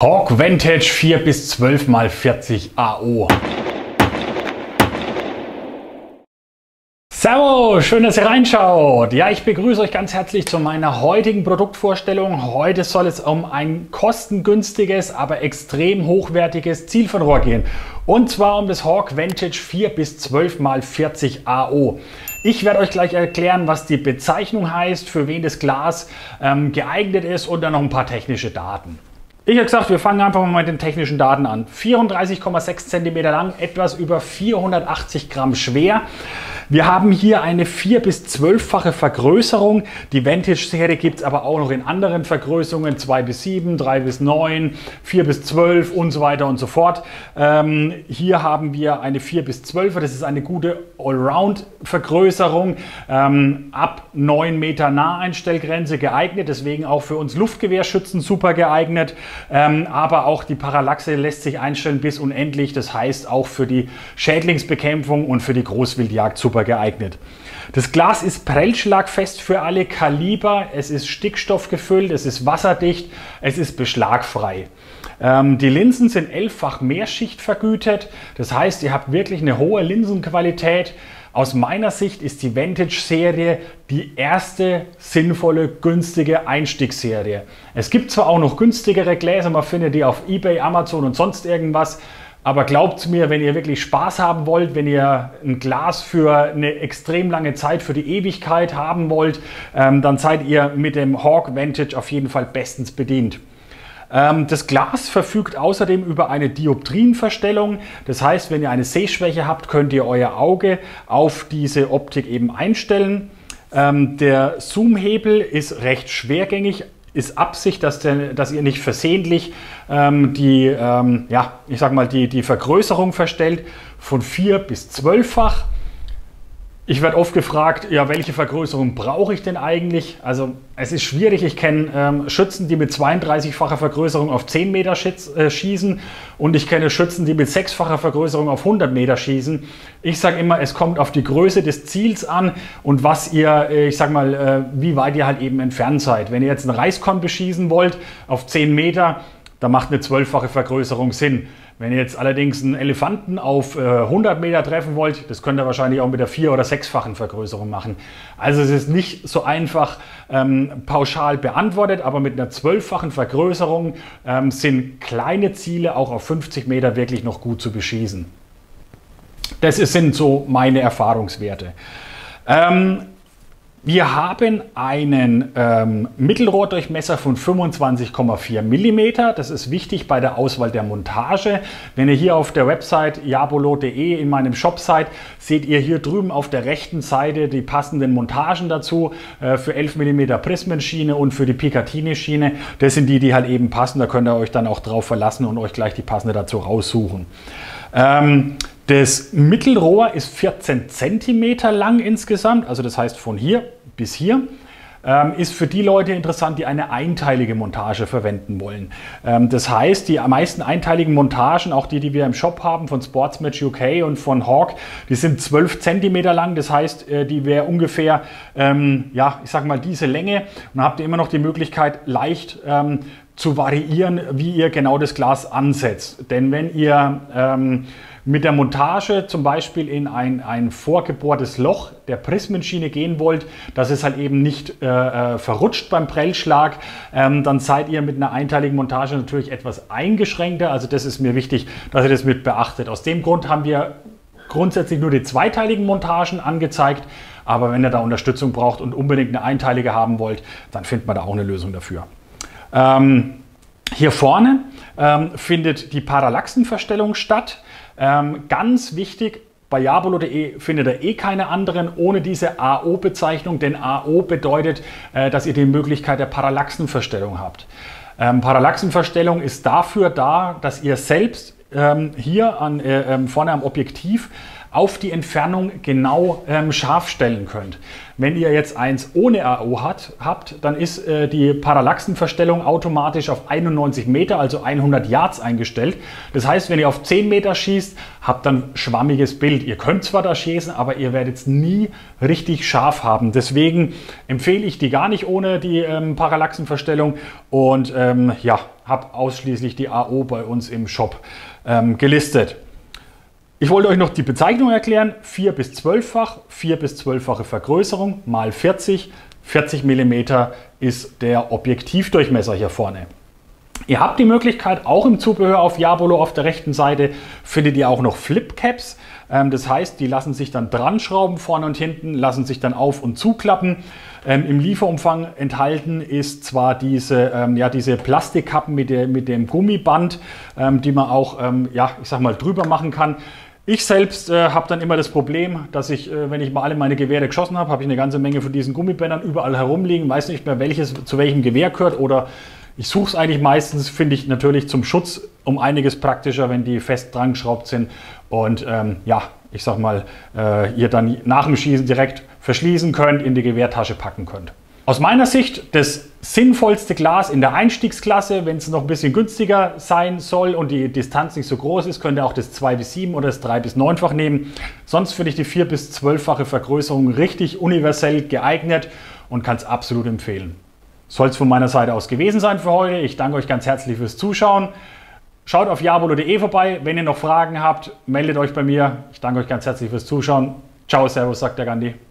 Hawk Vantage 4 bis 12 x 40 AO. Servus, schön, dass ihr reinschaut. Ja, ich begrüße euch ganz herzlich zu meiner heutigen Produktvorstellung. Heute soll es um ein kostengünstiges, aber extrem hochwertiges Zielfernrohr gehen. Und zwar um das Hawk Vantage 4 bis 12 x 40 AO. Ich werde euch gleich erklären, was die Bezeichnung heißt, für wen das Glas ähm, geeignet ist und dann noch ein paar technische Daten. Ich habe gesagt, wir fangen einfach mal mit den technischen Daten an. 34,6 cm lang, etwas über 480 Gramm schwer. Wir haben hier eine 4 bis 12-fache Vergrößerung. Die Vantage-Serie gibt es aber auch noch in anderen Vergrößerungen, 2 bis 7, 3 bis 9, 4 bis 12 und so weiter und so fort. Ähm, hier haben wir eine 4 bis 12er, das ist eine gute Allround-Vergrößerung, ähm, ab 9 Meter Naheinstellgrenze geeignet, deswegen auch für uns Luftgewehrschützen super geeignet. Ähm, aber auch die Parallaxe lässt sich einstellen bis unendlich. Das heißt auch für die Schädlingsbekämpfung und für die Großwildjagd super geeignet. Das Glas ist prellschlagfest für alle Kaliber. Es ist stickstoffgefüllt, es ist wasserdicht, es ist beschlagfrei. Ähm, die Linsen sind elffach Mehrschicht vergütet. Das heißt, ihr habt wirklich eine hohe Linsenqualität. Aus meiner Sicht ist die Vantage-Serie die erste sinnvolle, günstige Einstiegsserie. Es gibt zwar auch noch günstigere Gläser, man findet die auf eBay, Amazon und sonst irgendwas. Aber glaubt mir, wenn ihr wirklich Spaß haben wollt, wenn ihr ein Glas für eine extrem lange Zeit, für die Ewigkeit haben wollt, ähm, dann seid ihr mit dem Hawk Vantage auf jeden Fall bestens bedient. Ähm, das Glas verfügt außerdem über eine Dioptrienverstellung. Das heißt, wenn ihr eine Sehschwäche habt, könnt ihr euer Auge auf diese Optik eben einstellen. Ähm, der Zoomhebel ist recht schwergängig, ist Absicht, dass, der, dass ihr nicht versehentlich ähm, die, ähm, ja, ich sag mal, die, die Vergrößerung verstellt von 4 bis 12-fach. Ich werde oft gefragt, ja, welche Vergrößerung brauche ich denn eigentlich? Also es ist schwierig. Ich kenne ähm, Schützen, die mit 32-facher Vergrößerung auf 10 Meter schieß, äh, schießen und ich kenne Schützen, die mit 6-facher Vergrößerung auf 100 Meter schießen. Ich sage immer, es kommt auf die Größe des Ziels an und was ihr, äh, ich sage mal, äh, wie weit ihr halt eben entfernt seid. Wenn ihr jetzt einen Reiskorn beschießen wollt auf 10 Meter, da macht eine zwölffache Vergrößerung Sinn. Wenn ihr jetzt allerdings einen Elefanten auf äh, 100 Meter treffen wollt, das könnt ihr wahrscheinlich auch mit der vier- oder sechsfachen Vergrößerung machen. Also es ist nicht so einfach ähm, pauschal beantwortet, aber mit einer zwölffachen Vergrößerung ähm, sind kleine Ziele auch auf 50 Meter wirklich noch gut zu beschießen. Das sind so meine Erfahrungswerte. Ähm, wir haben einen ähm, Mittelrohrdurchmesser von 25,4 mm. Das ist wichtig bei der Auswahl der Montage. Wenn ihr hier auf der Website jabolo.de in meinem Shop seid, seht ihr hier drüben auf der rechten Seite die passenden Montagen dazu äh, für 11 mm Prismenschiene und für die Picatinny-Schiene. Das sind die, die halt eben passen. Da könnt ihr euch dann auch drauf verlassen und euch gleich die passende dazu raussuchen. Ähm, das Mittelrohr ist 14 cm lang insgesamt, also das heißt von hier bis hier. Ähm, ist für die Leute interessant, die eine einteilige Montage verwenden wollen. Ähm, das heißt, die meisten einteiligen Montagen, auch die, die wir im Shop haben von Sportsmatch UK und von Hawk, die sind 12 cm lang. Das heißt, äh, die wäre ungefähr, ähm, ja, ich sag mal, diese Länge. Und dann habt ihr immer noch die Möglichkeit, leicht ähm, zu variieren, wie ihr genau das Glas ansetzt. Denn wenn ihr ähm, mit der Montage zum Beispiel in ein, ein vorgebohrtes Loch der Prismenschiene gehen wollt, dass es halt eben nicht äh, äh, verrutscht beim Prellschlag, ähm, dann seid ihr mit einer einteiligen Montage natürlich etwas eingeschränkter. Also das ist mir wichtig, dass ihr das mit beachtet. Aus dem Grund haben wir grundsätzlich nur die zweiteiligen Montagen angezeigt. Aber wenn ihr da Unterstützung braucht und unbedingt eine einteilige haben wollt, dann findet man da auch eine Lösung dafür. Ähm, hier vorne ähm, findet die Parallaxenverstellung statt. Ähm, ganz wichtig, bei jabolo.de findet ihr eh keine anderen ohne diese AO-Bezeichnung, denn AO bedeutet, äh, dass ihr die Möglichkeit der Parallaxenverstellung habt. Ähm, Parallaxenverstellung ist dafür da, dass ihr selbst ähm, hier an, äh, ähm, vorne am Objektiv auf die Entfernung genau ähm, scharf stellen könnt. Wenn ihr jetzt eins ohne AO hat, habt, dann ist äh, die Parallaxenverstellung automatisch auf 91 Meter, also 100 Yards eingestellt. Das heißt, wenn ihr auf 10 Meter schießt, habt dann schwammiges Bild. Ihr könnt zwar da schießen, aber ihr werdet es nie richtig scharf haben. Deswegen empfehle ich die gar nicht ohne die ähm, Parallaxenverstellung und ähm, ja, habe ausschließlich die AO bei uns im Shop ähm, gelistet. Ich wollte euch noch die Bezeichnung erklären. 4 bis 12-fach, 4 bis 12-fache Vergrößerung mal 40. 40 mm ist der Objektivdurchmesser hier vorne. Ihr habt die Möglichkeit, auch im Zubehör auf Jabolo auf der rechten Seite findet ihr auch noch Flipcaps. Ähm, das heißt, die lassen sich dann dran schrauben vorne und hinten, lassen sich dann auf- und zuklappen. Ähm, Im Lieferumfang enthalten ist zwar diese, ähm, ja, diese Plastikkappen mit, der, mit dem Gummiband, die man auch, ja, ich sag mal, drüber machen kann. Ich selbst äh, habe dann immer das Problem, dass ich, äh, wenn ich mal alle meine Gewehre geschossen habe, habe ich eine ganze Menge von diesen Gummibändern überall herumliegen, weiß nicht mehr, welches zu welchem Gewehr gehört oder ich suche es eigentlich meistens, finde ich natürlich zum Schutz um einiges praktischer, wenn die fest dran geschraubt sind und ähm, ja, ich sag mal, äh, ihr dann nach dem Schießen direkt verschließen könnt, in die Gewehrtasche packen könnt. Aus meiner Sicht das sinnvollste Glas in der Einstiegsklasse, wenn es noch ein bisschen günstiger sein soll und die Distanz nicht so groß ist, könnt ihr auch das 2 bis 7 oder das 3 bis 9-fach nehmen. Sonst finde ich die 4 bis 12-fache Vergrößerung richtig universell geeignet und kann es absolut empfehlen. Soll es von meiner Seite aus gewesen sein für heute. Ich danke euch ganz herzlich fürs Zuschauen. Schaut auf jabolo.de vorbei. Wenn ihr noch Fragen habt, meldet euch bei mir. Ich danke euch ganz herzlich fürs Zuschauen. Ciao, Servus, sagt der Gandhi.